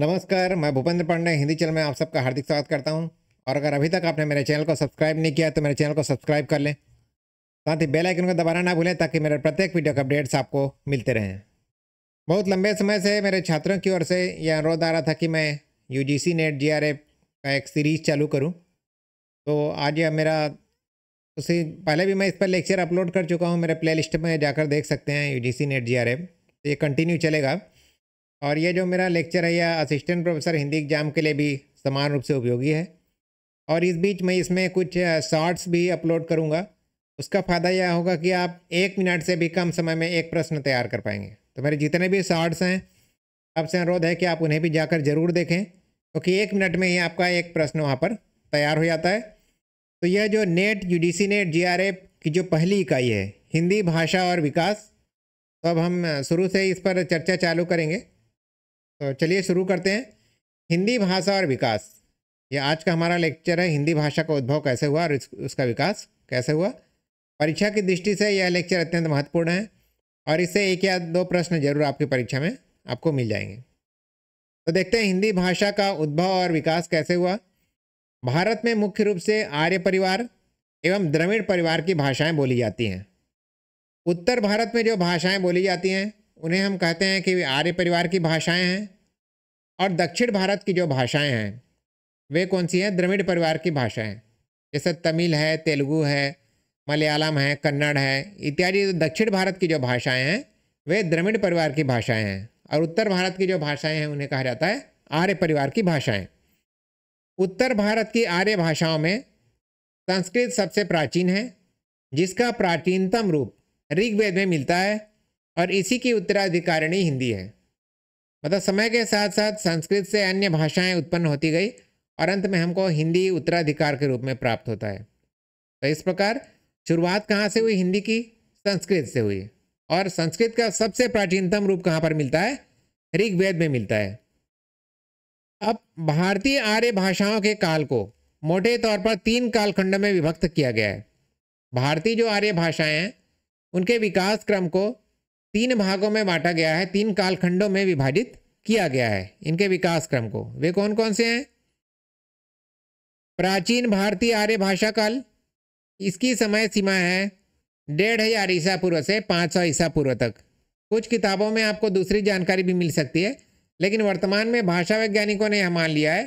नमस्कार, मैं भूपेंद्र पांडे, हिंदी चैनल में आप सबका हार्दिक स्वागत करता हूँ। और अगर अभी तक आपने मेरे चैनल को सब्सक्राइब नहीं किया तो मेरे चैनल को सब्सक्राइब कर लें। साथ ही बेल आइकन को दबाना ना भूलें, ताकि मेरे प्रत्येक वीडियो के अपडेट्स आपको मिलते रहें। बहुत लंबे समय से मेरे छात्रों की ओर से यह अनुरोध आ रहा था कि मैं यू जी नेट जी का एक सीरीज़ चालू करूँ। तो आज यह मेरा, उसी, पहले भी मैं इस पर लेक्चर अपलोड कर चुका हूँ। मेरे प्ले में जाकर देख सकते हैं यू जी नेट जी तो ये कंटिन्यू चलेगा। और ये जो मेरा लेक्चर है, यह असिस्टेंट प्रोफेसर हिंदी एग्ज़ाम के लिए भी समान रूप से उपयोगी है। और इस बीच मैं इसमें कुछ शॉर्ट्स भी अपलोड करूँगा। उसका फ़ायदा यह होगा कि आप एक मिनट से भी कम समय में एक प्रश्न तैयार कर पाएँगे। तो मेरे जितने भी शॉर्ट्स हैं आपसे अनुरोध है कि आप उन्हें भी जाकर ज़रूर देखें, क्योंकि तो एक मिनट में ही आपका एक प्रश्न वहाँ पर तैयार हो जाता है। तो यह जो NET U D NET JRF की जो पहली इकाई है, हिंदी भाषा और विकास तो अब हम शुरू से इस पर चर्चा चालू करेंगे। तो चलिए शुरू करते हैं। हिंदी भाषा और विकास। ये आज का हमारा लेक्चर है, हिंदी भाषा का उद्भव कैसे हुआ और उसका विकास कैसे हुआ। परीक्षा की दृष्टि से यह लेक्चर अत्यंत महत्वपूर्ण है और इससे एक या दो प्रश्न ज़रूर आपकी परीक्षा में आपको मिल जाएँगे। तो देखते हैं, हिंदी भाषा का उद्भव और विकास कैसे हुआ। भारत में मुख्य रूप से आर्य परिवार एवं द्रविड़ परिवार की भाषाएँ बोली जाती हैं। उत्तर भारत में जो भाषाएँ बोली जाती हैं, उन्हें हम कहते हैं कि आर्य परिवार की भाषाएँ हैं। और दक्षिण भारत की जो भाषाएँ हैं, वे कौन सी हैं? द्रविड़ परिवार की भाषाएँ। जैसे तमिल है, तेलुगु है, मलयालम है, कन्नड़ है, इत्यादि दक्षिण भारत की जो भाषाएँ हैं, वे द्रविड़ परिवार की भाषाएँ हैं और उत्तर भारत की जो भाषाएँ हैं, उन्हें कहा जाता है आर्य परिवार की भाषाएँ। उत्तर भारत की आर्य भाषाओं में संस्कृत सबसे प्राचीन है, जिसका प्राचीनतम रूप ऋग्वेद में मिलता है और इसी की उत्तराधिकारिणी हिंदी है। मतलब समय के साथ साथ संस्कृत से अन्य भाषाएँ उत्पन्न होती गई और अंत में हमको हिंदी उत्तराधिकार के रूप में प्राप्त होता है। तो इस प्रकार शुरुआत कहाँ से हुई? हिंदी की, संस्कृत से हुई। और संस्कृत का सबसे प्राचीनतम रूप कहाँ पर मिलता है? ऋग्वेद में मिलता है। अब भारतीय आर्य भाषाओं के काल को मोटे तौर पर तीन कालखंड में विभक्त किया गया है। भारतीय जो आर्य भाषाएँ हैं, उनके विकास क्रम को तीन भागों में बांटा गया है, तीन कालखंडों में विभाजित किया गया है इनके विकास क्रम को। वे कौन कौन से हैं? प्राचीन भारतीय आर्य भाषा काल। इसकी समय सीमा है डेढ़ हज़ार ईसा पूर्व से पाँच सौ ईसा पूर्व तक। कुछ किताबों में आपको दूसरी जानकारी भी मिल सकती है, लेकिन वर्तमान में भाषा वैज्ञानिकों ने यह मान लिया है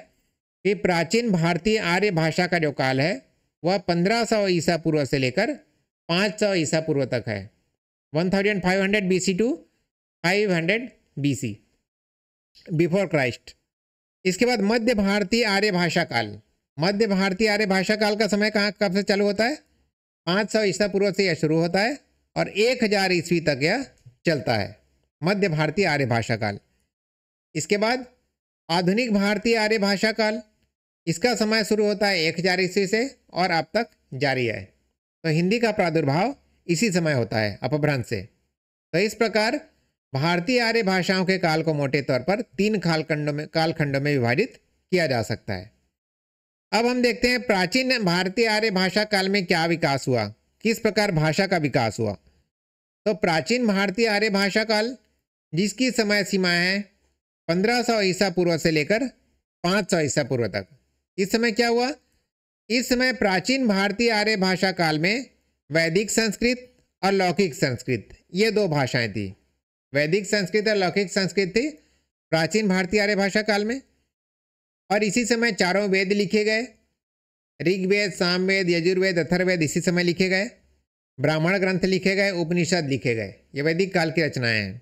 कि प्राचीन भारतीय आर्य भाषा का जो काल है, वह पंद्रह सौ ईसा पूर्व से लेकर पाँच सौ ईसा पूर्व तक है। 1500 BC to 500 BC before Christ इसके बाद मध्य भारतीय आर्य भाषा काल मध्य भारतीय आर्य भाषा काल का समय कहाँ, कब से चालू होता है? 500 सौ ईसा पूर्व से यह शुरू होता है और 1000 ईस्वी तक यह चलता है। मध्य भारतीय आर्य भाषा काल इसके बाद आधुनिक भारतीय आर्य भाषा काल इसका समय शुरू होता है एक हज़ार ईस्वी से और अब तक जारी है। तो हिंदी का प्रादुर्भाव इसी समय होता है अपभ्रंश से। तो इस प्रकार भारतीय आर्य भाषाओं के काल को मोटे तौर पर तीन कालखंडों में कालखंडों में विभाजित किया जा सकता है। अब हम देखते हैं प्राचीन भारतीय आर्य भाषा काल में क्या विकास हुआ, किस प्रकार भाषा का विकास हुआ। तो प्राचीन भारतीय आर्य भाषा काल, जिसकी समय सीमा है 1500 ईसा पूर्व से लेकर 500 ईसा पूर्व तक, इस समय क्या हुआ? इस समय प्राचीन भारतीय आर्य भाषा काल में वैदिक संस्कृत और लौकिक संस्कृत। ये दो भाषाएँ थी। वैदिक संस्कृत और लौकिक संस्कृत थी प्राचीन भारतीय आर्य भाषा काल में। और इसी समय चारों वेद लिखे गए। ऋग्वेद, सामवेद, यजुर्वेद अथर्वेद इसी समय लिखे गए। ब्राह्मण ग्रंथ लिखे गए, उपनिषद लिखे गए। ये वैदिक काल की रचनाएँ हैं।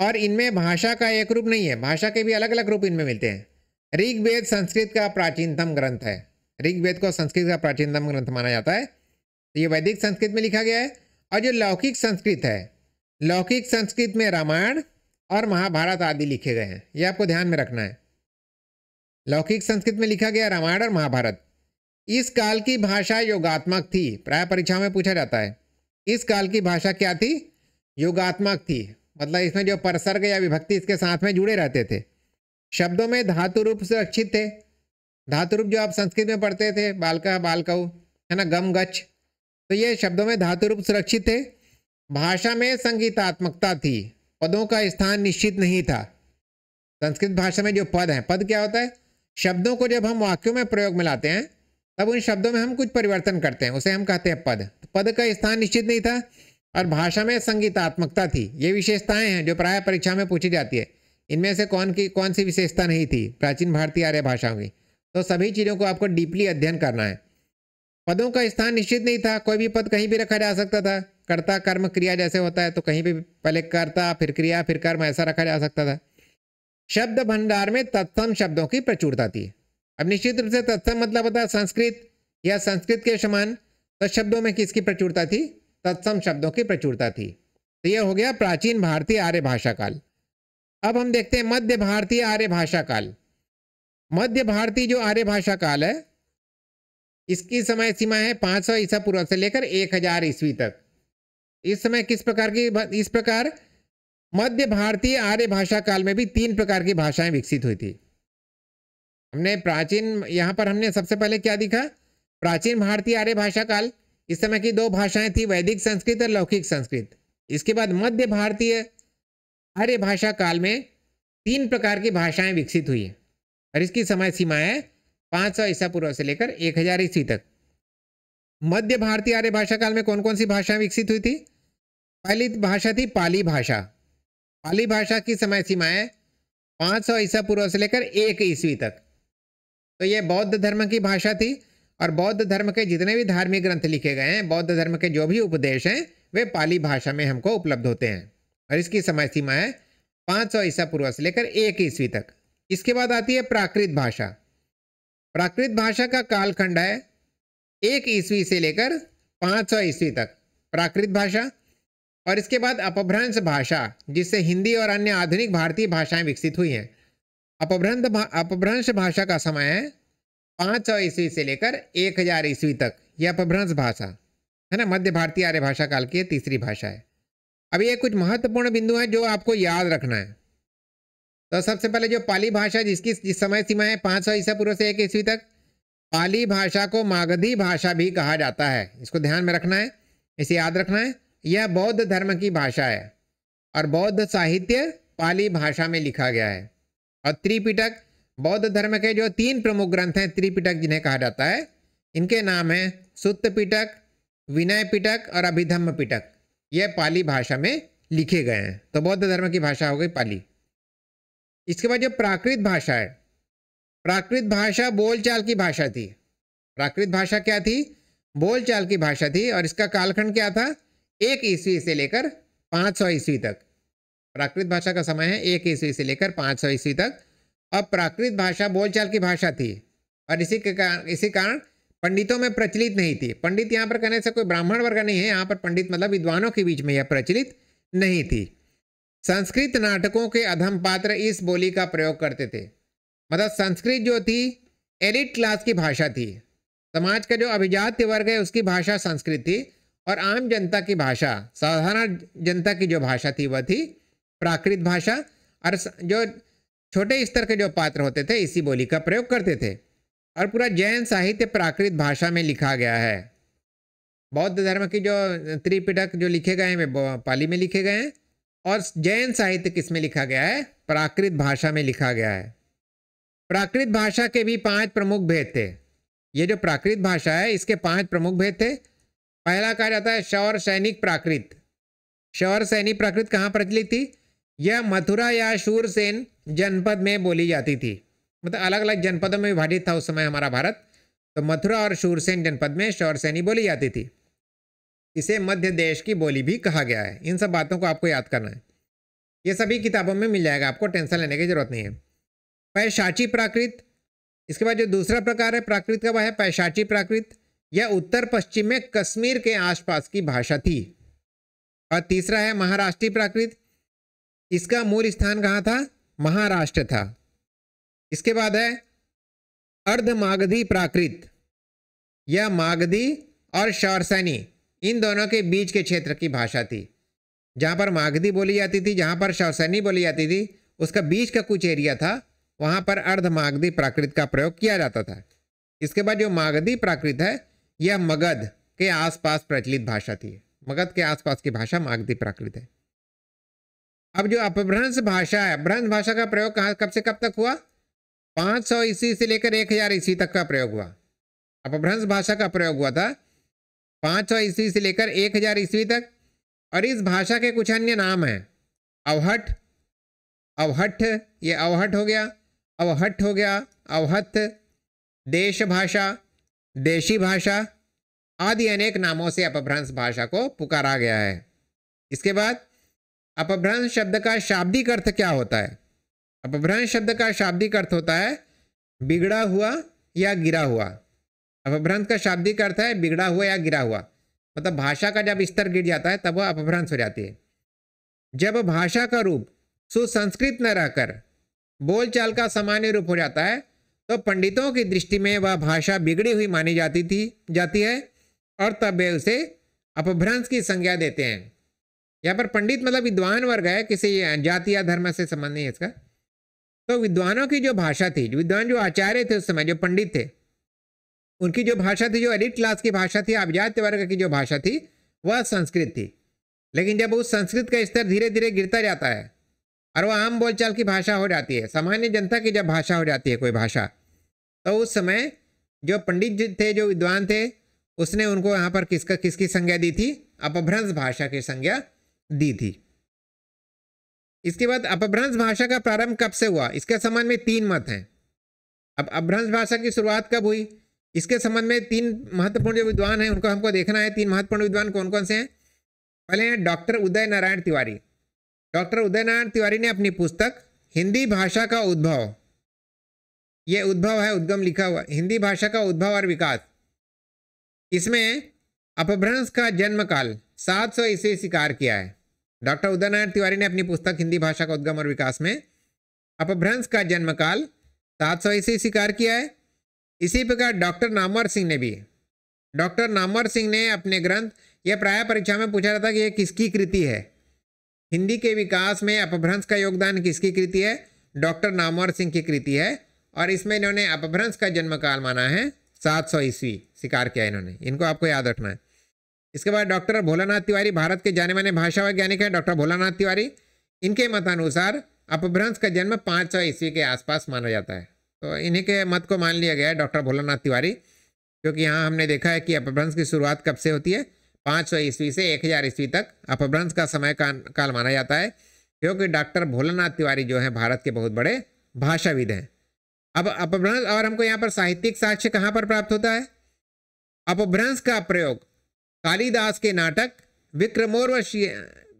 और इनमें भाषा का एक रूप नहीं है, भाषा के भी अलग अलग रूप इनमें मिलते हैं। ऋग्वेद संस्कृत का प्राचीनतम ग्रंथ है। ऋग्वेद को संस्कृत का प्राचीनतम ग्रंथ माना जाता है। तो ये वैदिक संस्कृत में लिखा गया है और जो लौकिक संस्कृत है। लौकिक संस्कृत में रामायण और महाभारत आदि लिखे गए हैं। ये आपको ध्यान में रखना है। लौकिक संस्कृत में लिखा गया रामायण और महाभारत। इस काल की भाषा योगात्मक थी, प्राय परीक्षाओं में पूछा जाता है। इस काल की भाषा क्या थी? योगात्मक थी। मतलब इसमें जो परसर्ग या विभक्ति इसके साथ में जुड़े रहते थे। शब्दों में धातु रूप सुरक्षित थे। धातु रूप जो आप संस्कृत में पढ़ते थे, बालका बालकऊ, है ना, गम गच्छ। तो ये शब्दों में धातु रूप सुरक्षित थे। भाषा में संगीतात्मकता थी। पदों का स्थान निश्चित नहीं था। संस्कृत भाषा में जो पद है, पद क्या होता है? शब्दों को जब हम वाक्यों में प्रयोग में लाते हैं, तब उन शब्दों में हम कुछ परिवर्तन करते हैं। उसे हम कहते हैं पद। तो पद का स्थान निश्चित नहीं था और भाषा में संगीतात्मकता थी। ये विशेषताएँ हैं जो प्राय परीक्षा में पूछी जाती है। इनमें से कौन की, कौन सी विशेषता नहीं थी? प्राचीन भारतीय आर्य भाषाओं की। तो सभी चीज़ों को आपको डीपली अध्ययन करना है। पदों का स्थान निश्चित नहीं था, कोई भी पद कहीं भी रखा जा सकता था। कर्ता कर्म क्रिया जैसे होता है तो कहीं भी पहले कर्ता, फिर क्रिया, फिर कर्म, ऐसा रखा जा सकता था। शब्द भंडार में तत्सम शब्दों की प्रचुरता थी। अब निश्चित रूप से तत्सम मतलब होता है संस्कृत या संस्कृत के समान शब्दों में किसकी प्रचुरता थी? तत्सम शब्दों की प्रचुरता थी। तो यह हो गया प्राचीन भारतीय आर्य भाषा काल। अब हम देखते हैं मध्य भारतीय आर्य भाषा काल। मध्य भारतीय जो आर्य भाषा काल है इसकी समय सीमा है 500 सौ ईसा पूर्व से लेकर 1000 ईस्वी तक। इस समय किस प्रकार की इस प्रकार मध्य भारतीय आर्य भाषा काल में भी तीन प्रकार की भाषाएँ विकसित हुई थी। हमने प्राचीन, यहाँ पर हमने सबसे पहले क्या दिखा? प्राचीन भारतीय आर्य भाषा काल। इस समय की दो भाषाएँ थी, वैदिक संस्कृत और लौकिक संस्कृत। इसके बाद मध्य भारतीय आर्य भाषा काल में तीन प्रकार की भाषाएँ विकसित हुई है और इसकी समय सीमा है पाँच सौ ईसा पूर्व से लेकर एक हज़ार ईस्वी तक। मध्य भारतीय आर्य भाषा काल में कौन कौन सी भाषाएँ विकसित हुई थी? पहली भाषा थी पाली भाषा। पाली भाषा की समय सीमा है पाँच सौ ईसा पूर्व से लेकर एक ईस्वी तक। तो ये बौद्ध धर्म की भाषा थी और बौद्ध धर्म के जितने भी धार्मिक ग्रंथ लिखे गए हैं, बौद्ध धर्म के जो भी उपदेश हैं, वे पाली भाषा में हमको उपलब्ध होते हैं। और इसकी समय सीमा है पाँच सौ ईसा पूर्व से लेकर एक ईस्वी तक। इसके बाद आती है प्राकृत भाषा। प्राकृत भाषा का कालखंड है एक ईस्वी से लेकर पाँच सौ ईस्वी तक। प्राकृत भाषा और इसके बाद अपभ्रंश भाषा, जिससे हिंदी और अन्य आधुनिक भारतीय भाषाएँ विकसित हुई हैं। अपभ्रंश अपभ्रंश भाषा का समय है पाँच सौ ईस्वी से लेकर एक हज़ार ईस्वी तक। यह अपभ्रंश भाषा, है ना? मध्य भारतीय आर्य भाषा काल की तीसरी भाषा है। अब ये कुछ महत्वपूर्ण बिंदु हैं जो आपको याद रखना है। तो सबसे पहले जो पाली भाषा जिसकी जिस समय सीमा है, पाँच सौ ईसा पूर्व से एक ईस्वी तक, पाली भाषा को मागधी भाषा भी कहा जाता है। इसको ध्यान में रखना है, इसे याद रखना है, यह बौद्ध धर्म की भाषा है, और बौद्ध साहित्य पाली भाषा में लिखा गया है। और त्रिपिटक, बौद्ध धर्म के जो तीन प्रमुख ग्रंथ हैं, त्रिपिटक जिन्हें कहा जाता है, इनके नाम हैं सुत्त पिटक, विनय पिटक और अभिधम्म पिटक। यह पाली भाषा में लिखे गए हैं। तो बौद्ध धर्म की भाषा हो गई पाली। इसके बाद जो प्राकृत भाषा है। प्राकृत भाषा बोलचाल की भाषा थी। प्राकृत भाषा क्या थी? बोलचाल की भाषा थी और इसका कालखंड क्या था? एक ईस्वी से लेकर पाँच सौ ईस्वी तक। प्राकृत भाषा का समय है एक ईस्वी से लेकर पाँच सौ ईस्वी तक। अब प्राकृत भाषा बोलचाल की भाषा थी और इसी के कारण इसी कारण पंडितों में प्रचलित नहीं थी। पंडित यहाँ पर कहने से कोई ब्राह्मण वर्ग नहीं है, यहाँ पर पंडित मतलब विद्वानों के बीच में यह प्रचलित नहीं थी। संस्कृत नाटकों के अधम पात्र इस बोली का प्रयोग करते थे। मतलब संस्कृत जो थी एलिट क्लास की भाषा थी। समाज का जो अभिजात वर्ग है, उसकी भाषा संस्कृत थी और आम जनता की भाषा, साधारण जनता की जो भाषा थी, वह थी प्राकृत भाषा। और जो छोटे स्तर के जो पात्र होते थे, इसी बोली का प्रयोग करते थे। और पूरा जैन साहित्य प्राकृत भाषा में लिखा गया है। बौद्ध धर्म की जो त्रिपिटक जो लिखे गए हैं पाली में लिखे गए हैं। और जैन साहित्य किसमें लिखा गया है? प्राकृत भाषा में लिखा गया है। प्राकृत भाषा के भी पाँच प्रमुख भेद थे। ये जो प्राकृत भाषा है, इसके पाँच प्रमुख भेद थे। पहला कहा जाता है शौर सैनिक प्राकृत। शौर सैनिक प्राकृत कहाँ प्रचलित थी? यह मथुरा या शूरसेन जनपद में बोली जाती थी। मतलब अलग अलग जनपदों में विभाजित था उस समय हमारा भारत। तो मथुरा और शूरसेन जनपद में शौर सैनी बोली जाती थी। इसे मध्य देश की बोली भी कहा गया है। इन सब बातों को आपको याद करना है। ये सभी किताबों में मिल जाएगा, आपको टेंशन लेने की ज़रूरत नहीं है। पैशाची प्राकृत। इसके बाद जो दूसरा प्रकार है, प्राकृत का वह है पैशाची प्राकृत। यह उत्तर पश्चिम में कश्मीर के आसपास की भाषा थी। और तीसरा है महाराष्ट्रीय प्राकृत। इसका मूल स्थान कहाँ था? महाराष्ट्र था। इसके बाद है अर्ध मागधी प्राकृत। यह मागधी और शौरसैनी। इन दोनों के बीच के क्षेत्र की भाषा थी। जहाँ पर मागधी बोली जाती थी, जहाँ पर शवसैनी बोली जाती थी, उसका बीच का कुछ एरिया था, वहाँ पर अर्ध मागधी प्राकृत का प्रयोग किया जाता था। इसके बाद जो मागधी प्राकृत है, यह मगध के आसपास प्रचलित भाषा थी। मगध के आसपास की भाषा मागधी प्राकृत है। अब जो अपभ्रंश भाषा है भ्रंश भाषा का प्रयोग कहाँ, कब से कब तक हुआ? 500 सौ ईस्वी से लेकर 1000 ईस्वी तक का प्रयोग हुआ। अपभ्रंश भाषा का प्रयोग हुआ था 500 सौ ईस्वी से लेकर 1000 ईस्वी तक। और इस भाषा के कुछ अन्य नाम हैं। अवहट अवहट, ये अवहट हो गया। अवहट हो गया, अवहत देश भाषा देशी भाषा आदि अनेक नामों से अपभ्रंश भाषा को पुकारा गया है। इसके बाद अपभ्रंश शब्द का शाब्दिक अर्थ क्या होता है? अपभ्रंश शब्द का शाब्दिक अर्थ होता है, बिगड़ा हुआ या गिरा हुआ। अपभ्रंश का शाब्दिक अर्थ है बिगड़ा हुआ या गिरा हुआ। मतलब भाषा का जब स्तर गिर जाता है, तब वह अपभ्रंश हो जाती है। जब भाषा का रूप सुसंस्कृत न रहकर बोलचाल का सामान्य रूप हो जाता है तो पंडितों की दृष्टि में वह भाषा बिगड़ी हुई मानी जाती थी, जाती है और तब वे उसे अपभ्रंश की संज्ञा देते हैं। यहाँ पर पंडित मतलब विद्वान वर्ग है, किसी जाति या धर्म से संबंध नहीं है इसका। तो विद्वानों की जो भाषा थी, विद्वान जो आचार्य थे उस समय, जो पंडित थे उनकी जो भाषा थी, जो एडिट क्लास की भाषा थी, अभिजात वर्ग की जो भाषा थी, वह संस्कृत थी। लेकिन जब उस संस्कृत का स्तर धीरे धीरे गिरता जाता है और वह आम बोलचाल की भाषा हो जाती है, सामान्य जनता की जब भाषा हो जाती है कोई भाषा तो उस समय जो पंडित जी थे, जो विद्वान थे, उसने उनको यहाँ पर किसका, किसकी संज्ञा दी थी? अपभ्रंश भाषा की संज्ञा दी थी। इसके बाद अपभ्रंश भाषा का प्रारंभ कब से हुआ? इसके संबंध में तीन मत हैं। अब अपभ्रंश भाषा की शुरुआत कब हुई? इसके संबंध में तीन महत्वपूर्ण जो विद्वान हैं, उनको हमको देखना है। तीन महत्वपूर्ण विद्वान कौन कौन से हैं? पहले हैं डॉक्टर उदय नारायण तिवारी। डॉक्टर उदय नारायण तिवारी ने अपनी पुस्तक हिंदी भाषा का उद्भव, ये उद्भव है, उद्गम लिखा हुआ, हिंदी भाषा का उद्भव और विकास। इसमें अपभ्रंश का जन्म काल सात सौ ईस्वी स्वीकार किया है। डॉक्टर उदय नारायण तिवारी ने अपनी पुस्तक हिंदी भाषा का उद्गम और विकास में अपभ्रंश का जन्म काल सात सौ ईस्वी स्वीकार किया है। इसी प्रकार डॉक्टर नामवर सिंह ने भी, डॉक्टर नामवर सिंह ने अपने ग्रंथ, यह प्राय परीक्षा में पूछा जाता कि यह किसकी कृति है? हिंदी के विकास में अपभ्रंश का योगदान किसकी कृति है? डॉक्टर नामवर सिंह की कृति है, और इसमें इन्होंने अपभ्रंश का जन्मकाल माना है, सात सौ ईस्वी, स्वीकार किया इन्होंने। इनको आपको याद रखना है। इसके बाद डॉक्टर भोलानाथ तिवारी, भारत के जाने माने भाषा वैज्ञानिक है, डॉक्टर भोलानाथ तिवारी। इनके मतानुसार अपभ्रंश का जन्म पाँच सौ ईस्वी के आसपास माना जाता है। तो इन्हीं के मत को मान लिया गया है डॉक्टर भोलानाथ तिवारी, क्योंकि यहाँ हमने देखा है कि अपभ्रंश की शुरुआत कब से होती है? पाँच सौ ईस्वी से एक हज़ार ईस्वी तक अपभ्रंश का समय का काल माना जाता है, क्योंकि डॉक्टर भोलानाथ तिवारी जो है भारत के बहुत बड़े भाषाविद हैं। अब अपभ्रंश, और हमको यहाँ पर साहित्यिक साक्ष्य कहाँ पर प्राप्त होता है? अपभ्रंश का प्रयोग कालिदास के नाटक विक्रमोर्वशी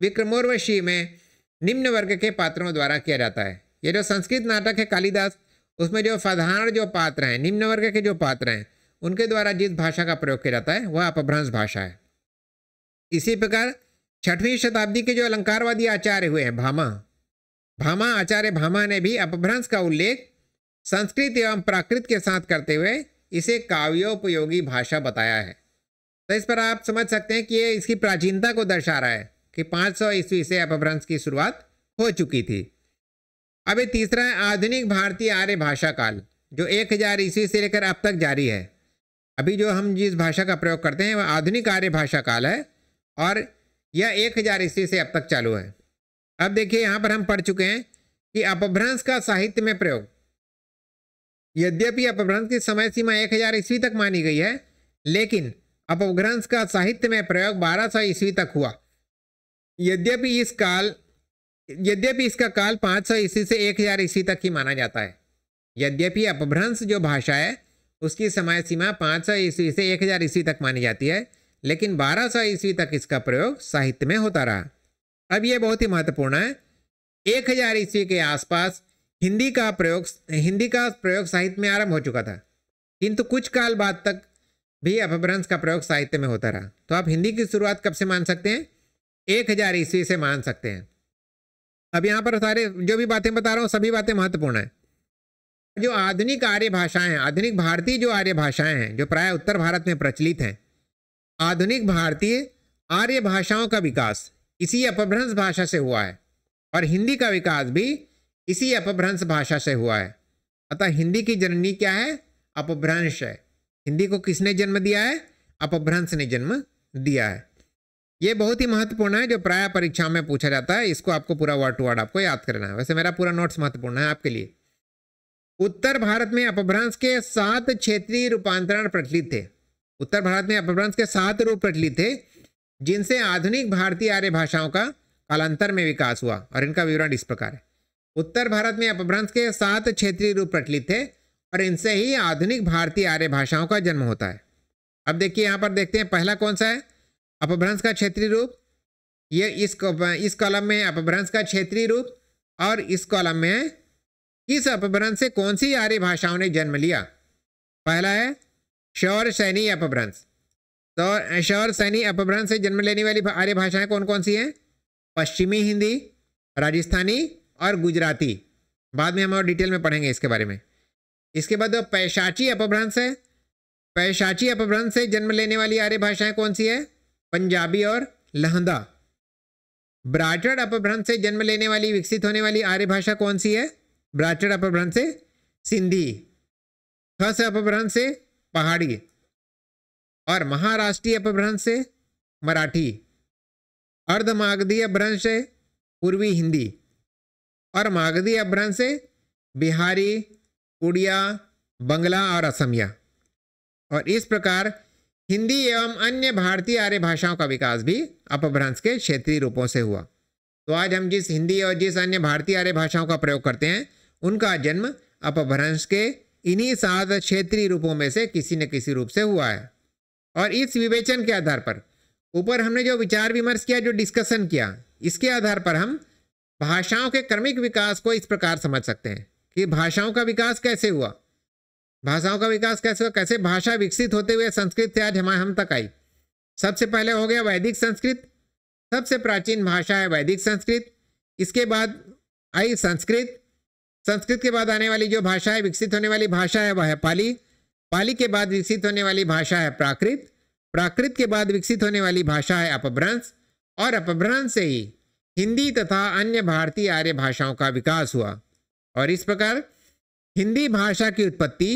विक्रमोर्वशी में निम्न वर्ग के पात्रों द्वारा किया जाता है। ये जो संस्कृत नाटक है कालिदास उसमें जो साधारण जो पात्र हैं, निम्न वर्ग के जो पात्र हैं, उनके द्वारा जिस भाषा का प्रयोग किया जाता है, वह अपभ्रंश भाषा है। इसी प्रकार छठवीं शताब्दी के जो अलंकारवादी आचार्य हुए हैं, भामा। भामा आचार्य भामा ने भी अपभ्रंश का उल्लेख संस्कृत एवं प्राकृत के साथ करते हुए इसे काव्योपयोगी भाषा बताया है। तो इस पर आप समझ सकते हैं कि ये इसकी प्राचीनता को दर्शा रहा है कि 500 सौ ईस्वी से अपभ्रंश की शुरुआत हो चुकी थी। ये तीसरा है, आधुनिक भारतीय आर्य भाषा काल जो 1000 ईस्वी से लेकर अब तक जारी है। अभी जो हम जिस भाषा का प्रयोग करते हैं, वह आधुनिक आर्य भाषा काल है, और यह 1000 ईस्वी से अब तक चालू है। अब देखिए, यहाँ पर हम पढ़ चुके हैं कि अपभ्रंश का साहित्य में प्रयोग। यद्यपि अपभ्रंश की समय सीमा एक हज़ार ईस्वी तक मानी गई है, लेकिन अपभ्रंश का साहित्य में प्रयोग बारह सौ ईस्वी तक हुआ। यद्यपि इस काल यद्यपि इसका काल पाँच सौ ईस्वी से एक हज़ार ईस्वी तक ही माना जाता है। यद्यपि अपभ्रंश जो भाषा है, उसकी समय सीमा पाँच सौ ईस्वी से एक हज़ार ईस्वी तक मानी जाती है, लेकिन बारह सौ ईस्वी तक इसका प्रयोग साहित्य में होता रहा। अब यह बहुत ही महत्वपूर्ण है। एक हज़ार ईस्वी के आसपास हिंदी का प्रयोग, हिंदी का प्रयोग साहित्य में आरंभ हो चुका था, किंतु कुछ काल बाद तक भी अपभ्रंश का प्रयोग साहित्य में होता रहा। तो आप हिंदी की शुरुआत कब से मान सकते हैं? एक हज़ार ईस्वी से मान सकते हैं। अब यहाँ पर सारे जो भी बातें बता रहा हूँ, सभी बातें महत्वपूर्ण हैं। जो आधुनिक आर्य भाषाएँ हैं, आधुनिक भारतीय जो आर्य भाषाएँ हैं, जो प्राय उत्तर भारत में प्रचलित हैं, आधुनिक भारतीय आर्य भाषाओं का विकास इसी अपभ्रंश भाषा से हुआ है और हिंदी का विकास भी इसी अपभ्रंश भाषा से हुआ है। अतः हिंदी की जननी क्या है? अपभ्रंश है। हिंदी को किसने जन्म दिया है? अपभ्रंश ने जन्म दिया है। ये बहुत ही महत्वपूर्ण है जो प्राय परीक्षा में पूछा जाता है। इसको आपको पूरा वर्ड टू वर्ड आपको याद करना है। वैसे मेरा पूरा नोट्स महत्वपूर्ण है आपके लिए। उत्तर भारत में अपभ्रंश के सात क्षेत्रीय रूपांतरण प्रचलित थे। उत्तर भारत में अपभ्रंश के सात रूप प्रचलित थे, जिनसे आधुनिक भारतीय आर्य भाषाओं का कालांतर में विकास हुआ और इनका विवरण इस प्रकार है। उत्तर भारत में अपभ्रंश के सात क्षेत्रीय रूप प्रचलित थे और इनसे ही आधुनिक भारतीय आर्य भाषाओं का जन्म होता है। अब देखिए, यहाँ पर देखते हैं, पहला कौन सा है? अपभ्रंश का क्षेत्रीय रूप, ये इस इस कॉलम में अपभ्रंश का क्षेत्रीय रूप और इस कॉलम में किस अपभ्रंश से कौन सी आर्य भाषाओं ने जन्म लिया? पहला है शौर सैनी अपभ्रंश। तो शौर सैनी अपभ्रंश से जन्म लेने वाली आर्य भाषाएँ कौन कौन सी हैं? पश्चिमी हिंदी, राजस्थानी और गुजराती। बाद में हम और डिटेल में पढ़ेंगे इसके बारे में। इसके बाद पैशाची अपभ्रंश है। पैशाची अपभ्रंश से जन्म लेने वाली आर्य भाषाएँ कौन सी है? पंजाबी और लहंदा। ब्राटड अपभ्रंश से जन्म लेने वाली, विकसित होने वाली आर्य भाषा कौन सी है? ब्राटड अपभ्रंश से सिंधी। खस अपभ्रंश से पहाड़ी। और महाराष्ट्रीय अपभ्रंश से मराठी। अर्धमागधी अपभ्रंश से पूर्वी हिंदी। और मागधी अपभ्रंश से बिहारी, उड़िया, बंगला और असमिया। और इस प्रकार हिंदी एवं अन्य भारतीय आर्य भाषाओं का विकास भी अपभ्रंश के क्षेत्रीय रूपों से हुआ। तो आज हम जिस हिंदी और जिस अन्य भारतीय आर्य भाषाओं का प्रयोग करते हैं, उनका जन्म अपभ्रंश के इन्हीं सात क्षेत्रीय रूपों में से किसी न किसी रूप से हुआ है। और इस विवेचन के आधार पर ऊपर हमने जो विचार विमर्श किया, जो डिस्कशन किया, इसके आधार पर हम भाषाओं के क्रमिक विकास को इस प्रकार समझ सकते हैं कि भाषाओं का विकास कैसे हुआ। भाषाओं का विकास कैसे हुआ कैसे भाषा विकसित होते हुए संस्कृत से आज हमारे हम तक आई। सबसे पहले हो गया वैदिक संस्कृत, सबसे प्राचीन भाषा है वैदिक संस्कृत। इसके बाद आई संस्कृत संस्कृत के बाद आने वाली जो भाषा है, विकसित होने वाली भाषा है, वह है पाली। पाली के बाद विकसित होने वाली भाषा है प्राकृत प्राकृत के बाद विकसित होने वाली भाषा है अपभ्रंश। और अपभ्रंश से ही हिंदी तथा अन्य भारतीय आर्य भाषाओं का विकास हुआ। और इस प्रकार हिंदी भाषा की उत्पत्ति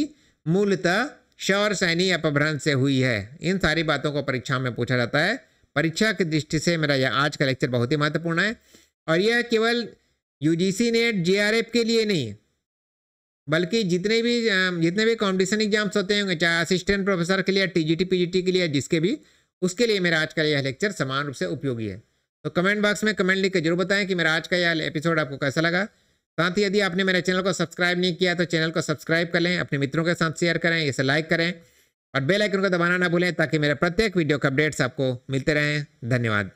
मूलतः शौर सैनी अपभ्रंश से हुई है। इन सारी बातों को परीक्षा में पूछा जाता है। परीक्षा की दृष्टि से मेरा यह आज का लेक्चर बहुत ही महत्वपूर्ण है और यह केवल यूजीसी नेट जेआरएफ के लिए नहीं, बल्कि जितने भी जितने भी कॉम्पिटिशन एग्ज़ाम्स होते होंगे, चाहे असिस्टेंट प्रोफेसर के लिए टीजीटी पीजीटी के लिए, जिसके भी, उसके लिए मेरा आज का यह लेक्चर समान रूप से उपयोगी है। तो कमेंट बॉक्स में कमेंट लिख के ज़रूर बताएँ कि मेरा आज का यह एपिसोड आपको कैसा लगा। साथ ही यदि आपने मेरे चैनल को सब्सक्राइब नहीं किया तो चैनल को सब्सक्राइब कर लें, अपने मित्रों के साथ शेयर करें, इसे लाइक करें और बेल आइकन को दबाना ना भूलें, ताकि मेरे प्रत्येक वीडियो के अपडेट्स आपको मिलते रहें। धन्यवाद।